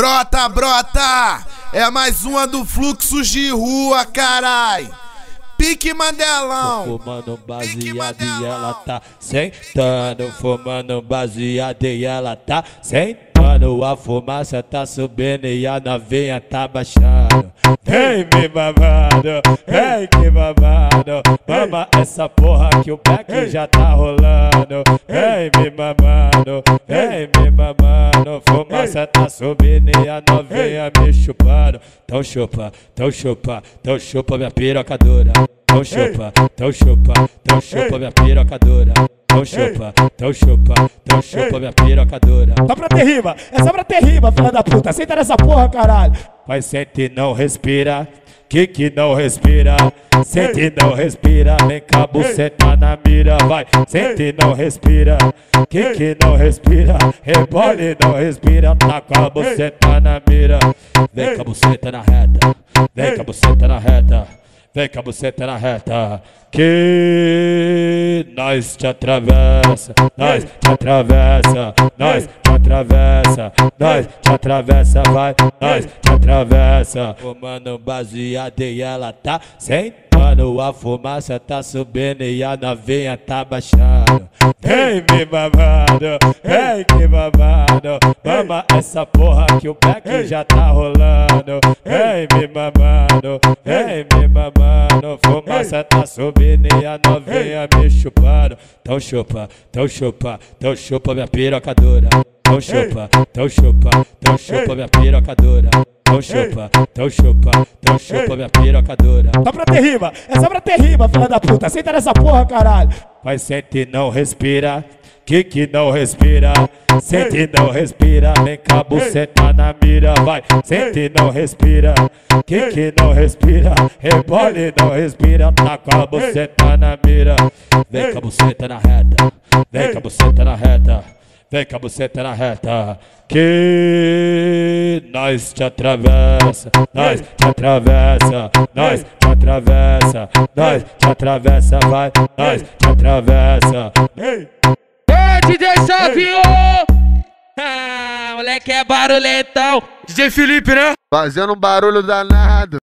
Brota, brota! É mais uma do fluxo de rua, carai! Pique Mandelão! Fumando baseado e ela tá sentando. Fumando baseado e ela tá sentando. A fumaça tá subindo e a novinha tá baixando. Vem me babado, vem que babado. Mama essa porra que o back já tá rolando. Vem me mamando, vem me mamando. Fumaça tá subindo e a novinha me chupando. Então chupa, então chupa, então chupa minha pirocadora. Então chupa, então chupa, então chupa minha pirocadora. Então chupa, então chupa, então chupa minha pirocadora. Só pra ter rima, é só pra ter rima, filha da puta. Senta nessa porra, caralho. Vai sente e não respira. Que que não respira, sente e não respira, vem cá buceta na mira, vai, sente e não respira, que que não respira, rebole e não respira, tá com a buceta na mira, vem a buceta na reta, vem a buceta na reta, vem a buceta na reta, que nós te atravessa, nós te atravessa, nós te atravessa, nós te atravessa, vai, nós te atravessa. Fumando baseado e ela tá sentando, a fumaça tá subindo e a novinha tá baixando. Vem me babado, vem que babado, mama essa porra que o back já tá rolando. Vem me mamando, vem me mamando, fumaça tá subindo e a novinha me chupando. Então chupa, então chupa, então chupa minha pirocadora. Então chupa, então chupa, então chupa minha pirocadora. Então chupa, então chupa, então chupa minha pirocadora. Só pra ter rima, é só pra ter rima, filha da puta. Senta nessa porra, caralho. Vai sente e não respira, que que não respira, sente e não respira, vem cá buceta na mira, vai, sente e não respira, que que não respira, rebole e não respira, tá com a buceta na mira, vem com a buceta na reta, vem com a buceta na reta. Vem com a buceta na reta, que nós te atravessa, nós te atravessa, nós te atravessa, nós te atravessa, vai, nós te atravessa. Ô, DJ Savinho! Ah, moleque é barulhentão. DJ Felipe, né? Fazendo um barulho danado.